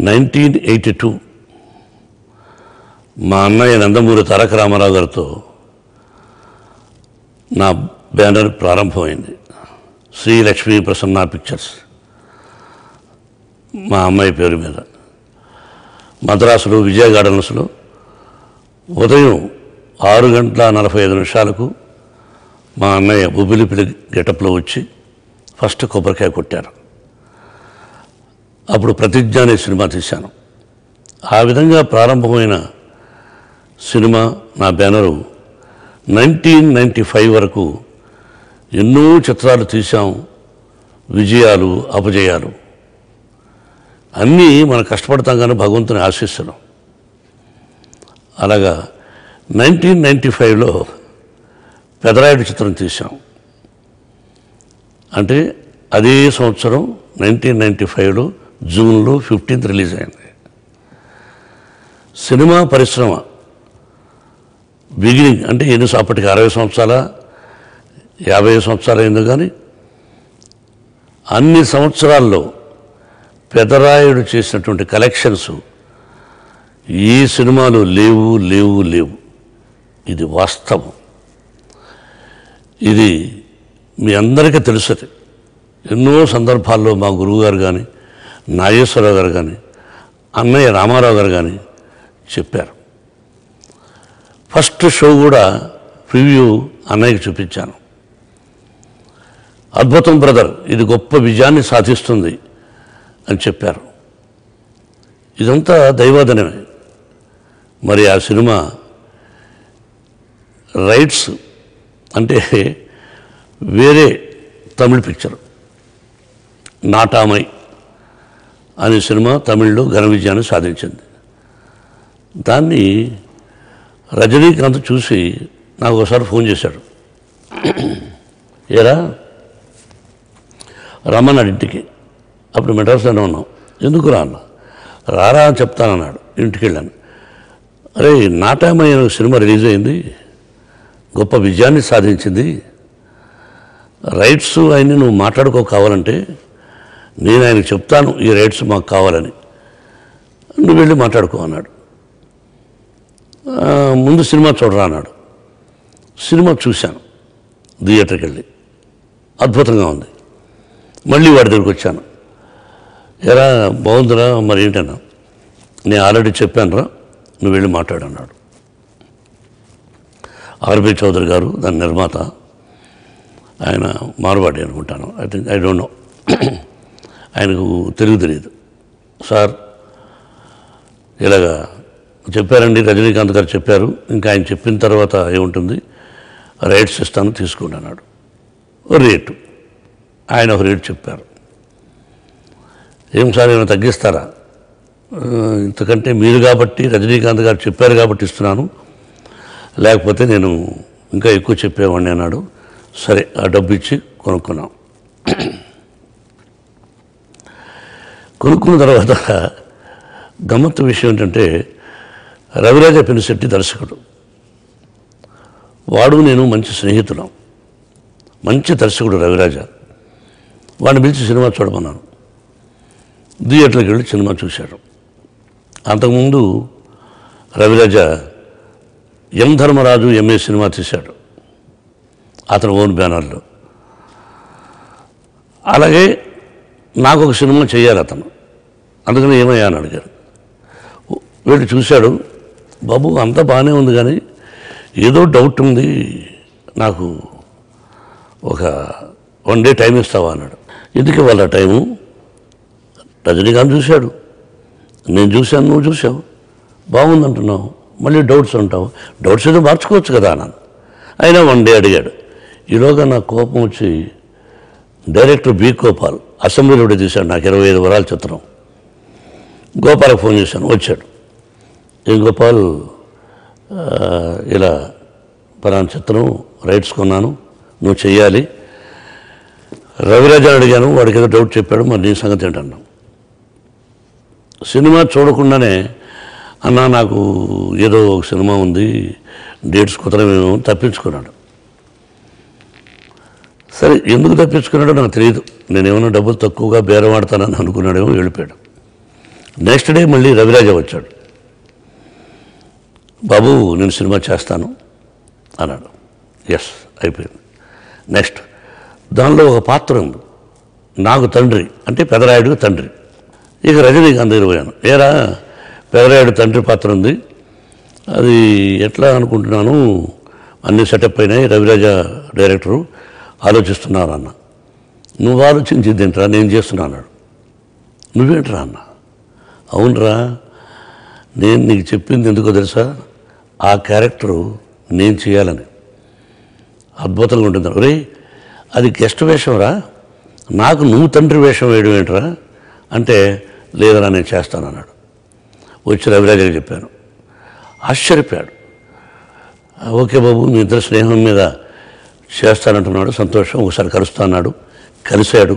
Nineteen eighty two మా అన్నయ్య నందమూరి తారక రామారావు గారితో నా బ్యానర్ ప్రారంభమైంది. శ్రీ లక్ష్మీ ప్రసన్న పిక్చర్స్. మా అమ్మాయి పేరు మీద. మద్రాసులో విజయ గార్డెన్స్లో ఉదయం ఆరు గంటల నలభై ఐదు నిమిషాలకు మా అన్నయ్య బుబ్బిలిపిడి గెటప్లో వచ్చి ఫస్ట్ కొబ్బరికాయ కొట్టారు. అప్పుడు ప్రతిజ్ఞ అనే సినిమా తీశాను. ఆ విధంగా ప్రారంభమైన సినిమా నా బ్యానరు నైన్టీన్ నైంటీ ఫైవ్ వరకు ఎన్నో చిత్రాలు తీశాం. విజయాలు అపజయాలు. అన్నీ మనం కష్టపడతాం కానీ భగవంతుని ఆశిస్తున్నాం అలాగా నైన్టీన్ నైంటీ ఫైవ్లో పెదరాయుడు చిత్రం తీశాం. అంటే అదే సంవత్సరం నైన్టీన్ నైంటీ ఫైవ్లో జూన్లో ఫిఫ్టీన్త్ రిలీజ్ అయింది. సినిమా పరిశ్రమ బిగినింగ్ అంటే ఎన్ని అప్పటికి అరవై సంవత్సరాల? యాభై సంవత్సరాలు అయిందో కానీ అన్ని సంవత్సరాల్లో పెదరాయుడు చేసినటువంటి కలెక్షన్స్ ఏ సినిమాలు లేవు లేవు లేవు. ఇది వాస్తవం. ఇది మీ అందరికీ తెలుసది. ఎన్నో సందర్భాల్లో మా గురువుగారు కానీ నాగేశ్వరరావు గారు కానీ అన్నయ్య రామారావు గారు కానీ చెప్పారు. ఫస్ట్ షో కూడా ప్రివ్యూ అన్నయ్యకి చూపించాను. అద్భుతం బ్రదర్ ఇది గొప్ప విజయాన్ని సాధిస్తుంది అని చెప్పారు. ఇదంతా దైవాదనమే మరి ఆ సినిమా రైట్స్ అంటే వేరే తమిళ పిక్చర్. నాటామై. అనే సినిమా తమిళ్ళో ఘన విజయాన్ని సాధించింది. దాన్ని రజనీకాంత్ చూసి నాకు ఒకసారి ఫోన్ చేశాడు. ఏరా? రమ్మన్నాడు ఇంటికి. అప్పుడు మెడ్రాస్లోనే ఉన్నాం. ఎందుకు రా అన్న? రారా అని చెప్తానన్నాడు. ఇంటికి వెళ్ళాను. అరే నాటామయ్య సినిమా రిలీజ్ అయింది. గొప్ప విజయాన్ని సాధించింది. రైట్స్ ఆయన్ని నువ్వు మాట్లాడుకో కావాలంటే నేను ఆయనకు చెప్తాను ఈ రేట్స్ మాకు కావాలని. నువ్వు వెళ్ళి మాట్లాడుకో అన్నాడు. ముందు సినిమా చూడరా అన్నాడు. సినిమా చూశాను థియేటర్కి వెళ్ళి. అద్భుతంగా ఉంది. మళ్ళీ వాడి దగ్గరికి వచ్చాను. ఎరా బాగుందిరా మరి ఏంటన్నా? నేను ఆల్రెడీ చెప్పానురా నువ్వు వెళ్ళి మాట్లాడు అన్నాడు. ఆర్బి చౌదరి గారు దాని నిర్మాత ఆయన మార్వాడి అనుకుంటాను. I think I don't know ఆయనకు తెలుగు తెలియదు సార్ ఇలాగా చెప్పారండి రజనీకాంత్ గారు చెప్పారు. ఇంకా ఆయన చెప్పిన తర్వాత ఏముంటుంది? రేట్స్ ఇస్తాను తీసుకోండి అన్నాడు. ఓ రేటు. ఆయన ఒక రేటు చెప్పారు. ఏం సార్ ఏమైనా తగ్గిస్తారా? ఇంతకంటే మీరు కాబట్టి రజనీకాంత్ గారు చెప్పారు కాబట్టి ఇస్తున్నాను. లేకపోతే నేను ఇంకా ఎక్కువ చెప్పేవాడిని అన్నాడు. సరే ఆ డబ్బు ఇచ్చి కొనుక్కున్నాం. కొనుక్కున్న తర్వాత గమ్మత్తు విషయం ఏంటంటే రవిరాజ పెనుశెట్టి దర్శకుడు. వాడు నేను మంచి స్నేహితులం. మంచి దర్శకుడు రవిరాజ. వాడిని పిలిచి సినిమా చూడమన్నాను. థియేటర్కి వెళ్ళి సినిమా చూశాడు. అంతకుముందు Raviraja M Dharmaraju MA cinema తీశాడు. అతను ఓన్ బ్యానర్లో. అలాగే నాకు ఒక సినిమా చేయాలి అతను. అందుకని ఏమయ్యా అని అడిగారు వీడు చూశాడు బాబు అంతా బాగానే ఉంది కానీ ఏదో డౌట్ ఉంది. నాకు ఒక వన్ డే టైం ఇస్తావా? అన్నాడు. ఎందుకు ఇవ్వాలి టైము? రజనీకాంత్ చూశాడు. నేను చూశాను నువ్వు చూసావు బాగుందంటున్నావు. మళ్ళీ డౌట్స్ ఉంటావు డౌట్స్ ఏదో మార్చుకోవచ్చు కదా అన్నాను. అయినా వన్ డే అడిగాడు. ఈలోగా నా కోపం వచ్చి డైరెక్టర్ బి గోపాల్ అసెంబ్లీలో కూడా తీశాడు నాకు ఇరవై ఐదు వరాల చిత్రం గోపాలకు ఫోన్ చేశాను. వచ్చాడు. ఏం గోపాల్ ఇలా పలానా చిత్రం రైట్స్ కొన్నాను. నువ్వు చెయ్యాలి. రవిరాజాని అడిగాను. వాడికి ఏదో డౌట్ చెప్పాడు. మరి నీ సంగతి ఏంటన్నాం సినిమా చూడకుండానే అన్న నాకు ఏదో ఒక సినిమా ఉంది. డేట్స్ కుదరమేమో తప్పించుకున్నాడు. సరే ఎందుకు తప్పించుకున్నాడో నాకు తెలియదు నేనేమన్నా డబ్బులు తక్కువగా బేరమాడతానని అనుకున్నాడేమో వెళ్ళిపోయాడు. నెక్స్ట్ డే మళ్ళీ రవిరాజ వచ్చాడు. బాబు నేను సినిమా చేస్తాను అన్నాడు. ఎస్ అయిపోయింది. నెక్స్ట్ దానిలో ఒక పాత్ర ఉంది. నాకు తండ్రి అంటే పెదరాయుడికి తండ్రి. ఇక రజనీకాంత్ దగ్గర పోయాను. ఏరా పెదరాయుడు తండ్రి పాత్ర ఉంది. అది ఎట్లా అనుకుంటున్నాను? అన్ని సెటప్ అయినాయి రవిరాజ డైరెక్టరు ఆలోచిస్తున్నారు అన్న నువ్వు ఆలోచించింది ఏంట్రా నేను చేస్తున్నా అన్నాడు. నువ్వేంట్రా అన్న? అవునరా నేను నీకు చెప్పింది ఎందుకో తెలుసా? ఆ క్యారెక్టరు నేను చేయాలని. అద్భుతంగా ఉంటుంది రే అది గెస్ట్ వేషంరా నాకు నువ్వు తండ్రి వేషం వేయడం ఏంట్రా? అంటే లేదరా నేను చేస్తాను అన్నాడు. వచ్చి రవిరాజకి చెప్పాను. ఆశ్చర్యపోయాడు. ఓకే బాబు మీ ఇద్దరు స్నేహం మీద చేస్తానంటున్నాడు. సంతోషం ఒకసారి కలుస్తా అన్నాడు కలిశాడు.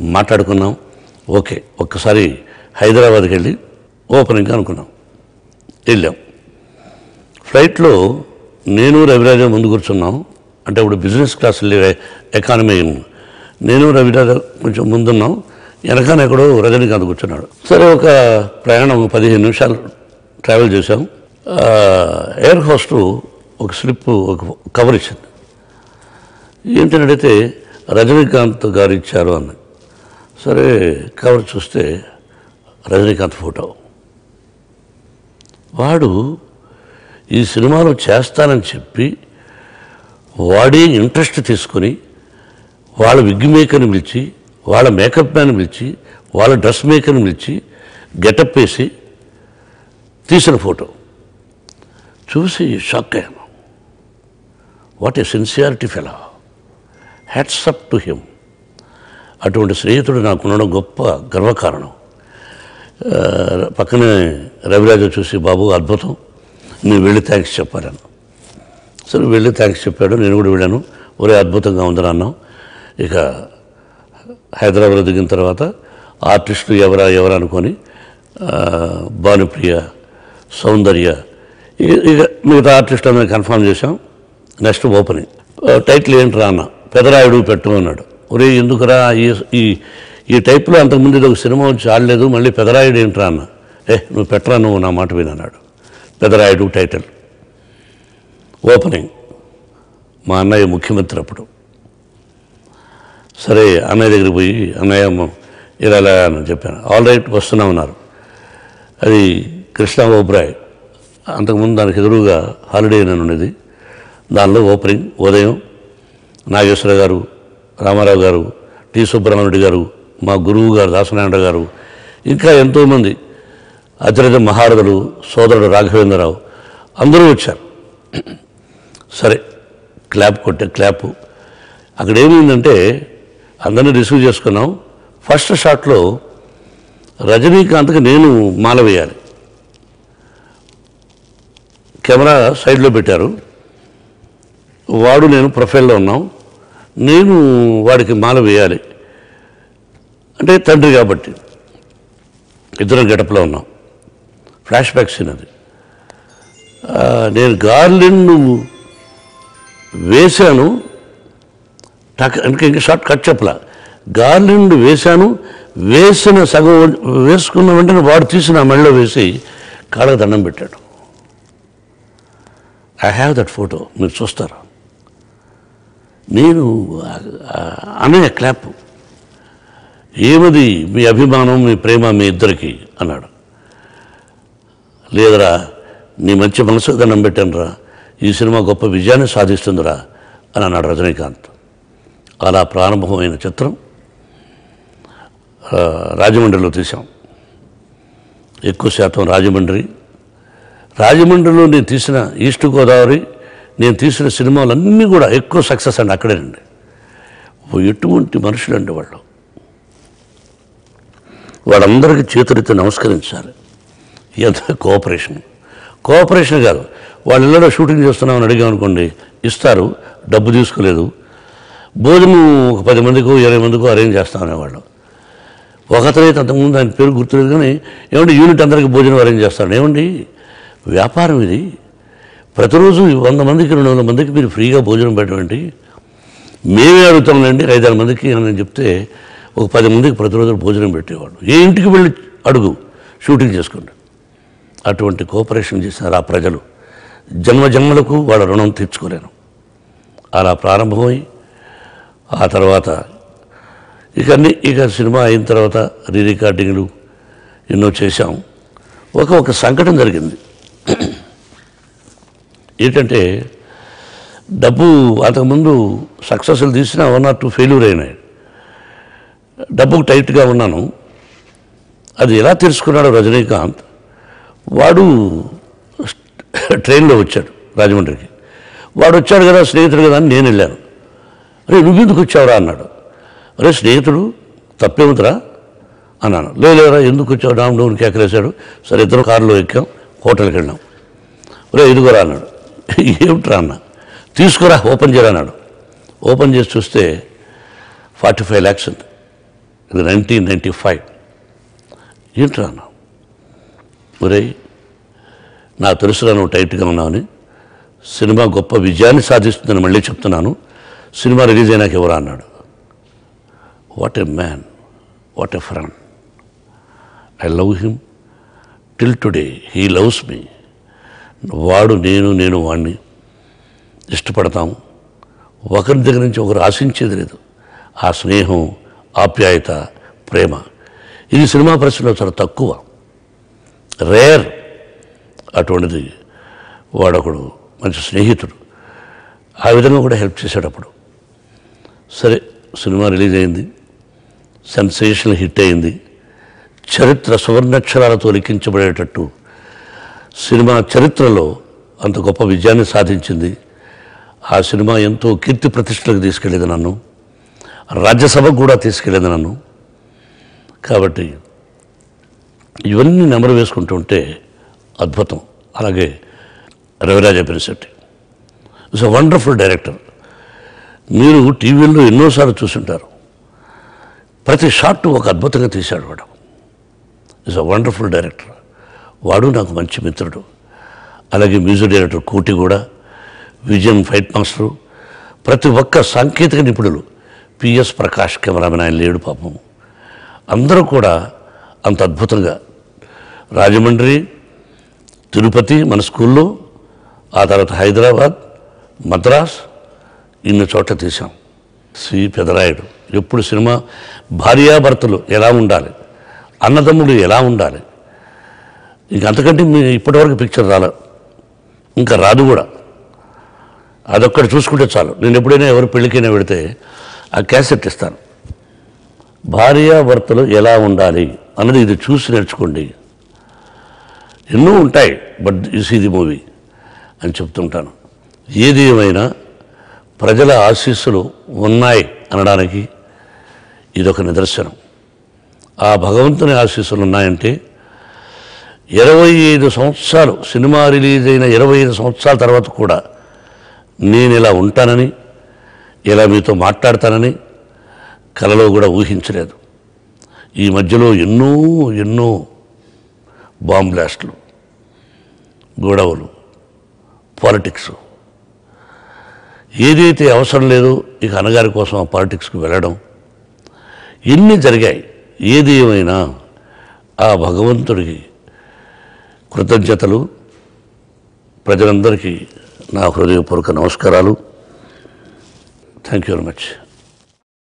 మాట్లాడుకున్నాం. ఓకే ఒక్కసారి హైదరాబాద్కి వెళ్ళి ఓపెనింగ్ అనుకున్నాం. వెళ్ళాం. ఫ్లైట్లో నేను రవిరాజ ముందు కూర్చున్నాం. అంటే ఇప్పుడు బిజినెస్ క్లాస్ ఎకానమీ నేను రవిరాజ కొంచెం ముందున్నాం. వెనకాన ఎక్కడో రజనీకాంత్ కూర్చున్నాడు. సరే ఒక ప్రయాణం పదిహేను నిమిషాలు ట్రావెల్ చేశాం. ఎయిర్ హోస్ట్ ఒక స్లిప్ ఒక కవర్ ఇచ్చింది. ఏంటని అడిగితే రజనీకాంత్ గారు ఇచ్చారు అన్న. సరే కవర్ చూస్తే రజనీకాంత్ ఫోటో. వాడు ఈ సినిమాలో చేస్తానని చెప్పి వాడే ఇంట్రెస్ట్ తీసుకొని వాళ్ళ విగ్ మేకర్ని పిలిచి వాళ్ళ మేకప్ మ్యాన్ పిలిచి వాళ్ళ డ్రెస్ మేకర్ని పిలిచి గెటప్ వేసి తీసిన ఫోటో. చూసి షాక్ అయ్యాను. What a sincerity fellow. Hats up to him అటువంటి స్నేహితుడు నాకు ఉండడం గొప్ప గర్వకారణం. పక్కనే రవిరాజు చూసి బాబు అద్భుతం. నేను వెళ్ళి థ్యాంక్స్ చెప్పాను సరే వెళ్ళి థ్యాంక్స్ చెప్పాడు. నేను కూడా వెళ్ళాను. ఒరే అద్భుతంగా ఉందని అన్నాం. ఇక హైదరాబాద్ దిగిన తర్వాత ఆర్టిస్టులు ఎవరా ఎవరా అనుకొని భానుప్రియ సౌందర్య ఇక ఇక మిగతా ఆర్టిస్ట్ అనేది కన్ఫర్మ్ చేశాం. Next opening. టైటిల్ ఏంటి రా అన్న. పెదరాయుడు పెట్టు అన్నాడు ఒరే ఎందుకురా ఈ ఈ ఈ టైప్లో అంతకుముందు ఇది ఒక సినిమా వచ్చి ఆడలేదు మళ్ళీ పెదరాయుడు ఏంట్రా అన్న? ఏ నువ్వు పెట్టరా నువ్వు నా మాట వినన్నాడు పెదరాయుడు టైటిల్. ఓపెనింగ్. మా అన్నయ్య ముఖ్యమంత్రి అప్పుడు. సరే అన్నయ్య దగ్గరికి పోయి అన్నయ్య ఇలా ఇలా అని చెప్పాను. ఆల్ రైట్ వస్తున్నాం ఉన్నారు అది కృష్ణ ఓబ్రాయ్. అంతకుముందు దానికి ఎదురుగా హాలిడే అని ఉండేది. దానిలో ఓపెనింగ్ ఉదయం నాగేశ్వర గారు రామారావు గారు టి సుబ్రహ్మణ్యుడి గారు మా గురువు గారు దాసనారాయణ గారు ఇంకా ఎంతోమంది అతిరథ మహారథులు సోదరుడు రాఘవేంద్రరావు అందరూ వచ్చారు. సరే క్లాప్ కొట్టే క్లాప్. అక్కడ ఏమైందంటే అందరినీ రిసీవ్ చేసుకున్నాం. ఫస్ట్ షాట్లో రజనీకాంత్కి నేను మాల వేయాలి. కెమెరా సైడ్లో పెట్టారు. వాడు నేను ప్రొఫైల్లో ఉన్నాం. నేను వాడికి మాల వేయాలి. అంటే తండ్రి కాబట్టి. ఇద్దరం గడపలో ఉన్నాం. ఫ్లాష్ బ్యాక్ సీన్ అది. నేను గార్లిన్ వేశాను. టక్ ఇంకా షార్ట్ కట్ చెప్పలా. గార్లిండ్ వేశాను. వేసిన సగం వేసుకున్న వెంటనే వాడు తీసి నా వేసి కాళ్ళకు దండం పెట్టాడు. ఐ హ్యావ్ దట్ ఫోటో మీరు చూస్తారు? నేను అన్నయ్య క్లాప్. ఏమది మీ అభిమానం మీ ప్రేమ మీ ఇద్దరికి? అన్నాడు. లేదురా నీ మంచి మనసుకు దండం పెట్టానురా. ఈ సినిమా గొప్ప విజయాన్ని సాధిస్తుందిరా అని అన్నాడు రజనీకాంత్. అలా ప్రారంభమైన చిత్రం రాజమండ్రిలో తీసాం ఎక్కువ శాతం రాజమండ్రి. రాజమండ్రిలో నేను తీసిన ఈస్ట్ గోదావరి నేను తీసిన సినిమాలన్నీ కూడా ఎక్కువ సక్సెస్ అండి అక్కడేనండి ఓ ఎటువంటి మనుషులండి వాళ్ళు? వాళ్ళందరికీ చేతులెత్తి నమస్కరించాలి. ఎంత కోఆపరేషన్. కోఆపరేషన్ కాదు వాళ్ళ ఇళ్ళలో షూటింగ్ చేస్తున్నామని అడిగామనుకోండి ఇస్తారు డబ్బు తీసుకోలేదు. భోజనం ఒక పది మందికో ఇరవై మందికో అరేంజ్ చేస్తామనేవాళ్ళు ఒకతనైతే అంతకుముందు ఆయన పేరు గుర్తులేదు కానీ ఏమండి యూనిట్ అందరికీ భోజనం అరేంజ్ చేస్తాను. ఏమండి? వ్యాపారం ఇది? ప్రతిరోజు వంద మందికి రెండు వందల మందికి మీరు ఫ్రీగా భోజనం పెట్టండి మేమే అడుగుతాంలేండి ఐదారు మందికి అని నేను చెప్తే ఒక పది మందికి ప్రతిరోజు భోజనం పెట్టేవాడు ఏ ఇంటికి వెళ్ళి అడుగు షూటింగ్ చేసుకోండి. అటువంటి కోఆపరేషన్ చేసినారు ఆ ప్రజలు. జన్మ జన్మలకు వాళ్ళ రుణం తీర్చుకోలేను. అలా ప్రారంభమై ఆ తర్వాత ఇక ఇక సినిమా అయిన తర్వాత రీ రికార్డింగ్లు ఎన్నో చేశాం. ఒక ఒక సంఘటన జరిగింది. ఏంటంటే డబ్బు అంతకుముందు సక్సెస్లు తీసిన వన్ ఆర్ టూ ఫెయిల్యూర్ అయినాయి. డబ్బుకు టైట్గా ఉన్నాను. అది ఎలా తెలుసుకున్నాడు రజనీకాంత్ వాడు ట్రైన్లో వచ్చాడు రాజమండ్రికి. వాడు వచ్చాడు కదా స్నేహితుడు కదా అని నేను వెళ్ళాను. అరే నువ్వెందుకు వచ్చావురా అన్నాడు. అరే స్నేహితుడు తప్పేముందిరా అన్నాను. లేదురా ఎందుకు వచ్చావు? డామ్ డౌన్ కేకలేశాడు. సరే ఇద్దరు కారులో ఎక్కాం హోటల్కి వెళ్ళాం. రే ఇదిగోరా అన్నాడు. ఏమిట్రా అన్న? తీసుకురా ఓపెన్ చేయరా అన్నాడు. ఓపెన్ చేసి చూస్తే ఫార్టీ ఫైవ్ ల్యాక్స్ ఉంది. ఇది నైన్టీన్ నైంటీ ఫైవ్. ఏంట్రా అన్న? ఒరే నా తెలుసురా నువ్వు టైట్గా ఉన్నావని సినిమా గొప్ప విజయాన్ని సాధిస్తుందని మళ్ళీ చెప్తున్నాను. సినిమా రిలీజ్ అయినాక ఎవరా అన్నాడు? What a man what a friend. I love him till today he loves me. వాడు నేను నేను వాడిని ఇష్టపడతాం ఒకరి దగ్గర నుంచి ఒకరు ఆశించేది లేదు. ఆ స్నేహం ఆప్యాయత ప్రేమ. ఇది సినిమా పరిస్థితిలో చాలా తక్కువ. రేర్ అటువంటిది వాడొకడు మంచి స్నేహితుడు. ఆ విధంగా కూడా హెల్ప్ చేశాడు అప్పుడు. సరే సినిమా రిలీజ్ అయింది. సెన్సేషనల్ హిట్ అయింది. చరిత్ర సువర్ణక్షరాలతో లిఖించబడేటట్టు సినిమా చరిత్రలో అంత గొప్ప విజయాన్ని సాధించింది. ఆ సినిమా ఎంతో కీర్తి ప్రతిష్టలకు తీసుకెళ్ళేది నన్ను. రాజ్యసభకు కూడా తీసుకెళ్ళేది నన్ను. కాబట్టి ఇవన్నీ నెమరు వేసుకుంటూ ఉంటే అద్భుతం. అలాగే Raviraja Perisetti. It's a wonderful director మీరు టీవీల్లో ఎన్నోసార్లు చూసుంటారు. ప్రతి షాట్ ఒక అద్భుతంగా తీశాడు వాడు. ఇస్ అ వండర్ఫుల్ డైరెక్టర్ వాడు నాకు మంచి మిత్రుడు. అలాగే మ్యూజిక్ డైరెక్టర్ కోటి కూడా విజయం ఫైట్ మాస్టరు ప్రతి ఒక్క సాంకేతిక నిపుణులు పిఎస్ ప్రకాష్ కెమెరామెన్ ఆయన లేడు పాపం. అందరూ కూడా అంత అద్భుతంగా. రాజమండ్రి తిరుపతి మన స్కూల్లో ఆ తర్వాత హైదరాబాద్ మద్రాస్ ఇన్ని చోట్ల తీసాం సి పెదరాయుడు. ఎప్పుడు సినిమా భార్యాభర్తలు ఎలా ఉండాలి అన్నదమ్ముడు ఎలా ఉండాలి ఇంక అంతకంటే మీ ఇప్పటివరకు పిక్చర్ రాలే. ఇంకా రాదు కూడా. అదొక్కటి చూసుకుంటే చాలు. నేను ఎప్పుడైనా ఎవరు పెళ్ళికైనా పెడితే ఆ క్యాసెట్ ఇస్తాను. భార్యాభర్తలు ఎలా ఉండాలి అన్నది ఇది చూసి నేర్చుకోండి. ఎన్నో ఉంటాయి బట్ ఇస్ ఇది మూవీ అని చెప్తుంటాను. ఏది ఏమైనా ప్రజల ఆశీస్సులు ఉన్నాయి అనడానికి ఇదొక నిదర్శనం. ఆ భగవంతుని ఆశీస్సులు ఉన్నాయంటే ఇరవై ఐదు సంవత్సరాలు సినిమా రిలీజ్ అయిన ఇరవై ఐదు సంవత్సరాల తర్వాత కూడా నేను ఇలా ఉంటానని ఇలా మీతో మాట్లాడతానని కలలో కూడా ఊహించలేదు. ఈ మధ్యలో ఎన్నో ఎన్నో బాంబ్ బ్లాస్ట్లు గొడవలు పాలిటిక్స్. ఏదైతే అవసరం లేదో ఇక అన్నగారి కోసం ఆ పాలిటిక్స్కి వెళ్ళడం. ఎన్ని జరిగాయి ఏది ఏమైనా ఆ భగవంతుడికి కృతజ్ఞతలు. ప్రజలందరికీ నా హృదయపూర్వక నమస్కారాలు. Thank you very much